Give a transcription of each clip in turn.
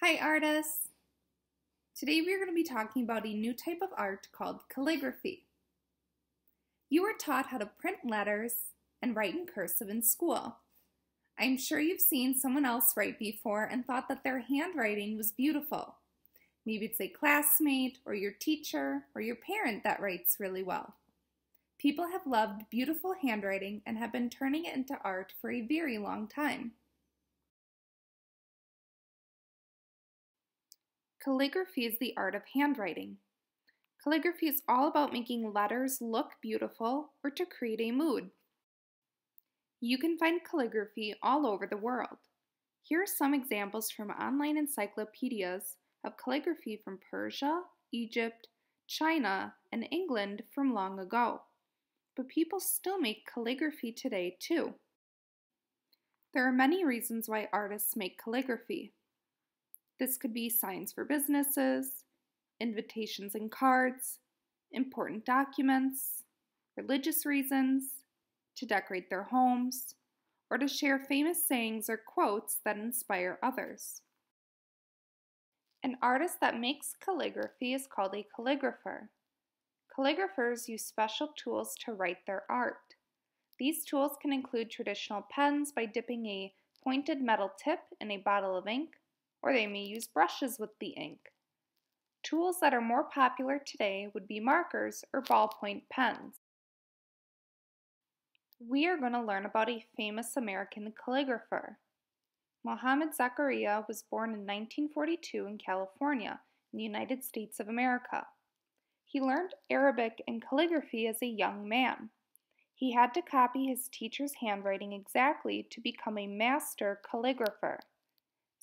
Hi artists! Today we are going to be talking about a new type of art called calligraphy. You were taught how to print letters and write in cursive in school. I'm sure you've seen someone else write before and thought that their handwriting was beautiful. Maybe it's a classmate or your teacher or your parent that writes really well. People have loved beautiful handwriting and have been turning it into art for a very long time. Calligraphy is the art of handwriting. Calligraphy is all about making letters look beautiful or to create a mood. You can find calligraphy all over the world. Here are some examples from online encyclopedias of calligraphy from Persia, Egypt, China, and England from long ago. But people still make calligraphy today too. There are many reasons why artists make calligraphy. This could be signs for businesses, invitations and cards, important documents, religious reasons, to decorate their homes, or to share famous sayings or quotes that inspire others. An artist that makes calligraphy is called a calligrapher. Calligraphers use special tools to write their art. These tools can include traditional pens by dipping a pointed metal tip in a bottle of ink, or they may use brushes with the ink. Tools that are more popular today would be markers or ballpoint pens. We are going to learn about a famous American calligrapher. Mohamed Zakariya was born in 1942 in California, in the United States of America. He learned Arabic and calligraphy as a young man. He had to copy his teacher's handwriting exactly to become a master calligrapher.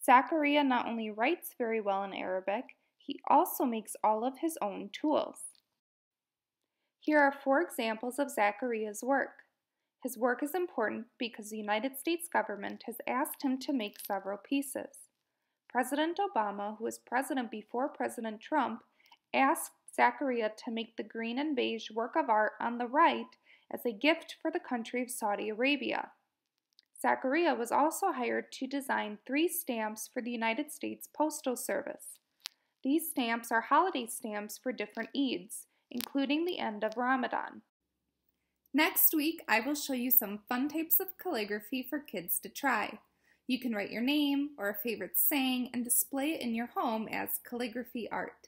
Zakariya not only writes very well in Arabic, he also makes all of his own tools. Here are four examples of Zakariya's work. His work is important because the United States government has asked him to make several pieces. President Obama, who was president before President Trump, asked Zakariya to make the green and beige work of art on the right as a gift for the country of Saudi Arabia. Zakariya was also hired to design three stamps for the United States Postal Service. These stamps are holiday stamps for different Eids, including the end of Ramadan. Next week, I will show you some fun types of calligraphy for kids to try. You can write your name or a favorite saying and display it in your home as calligraphy art.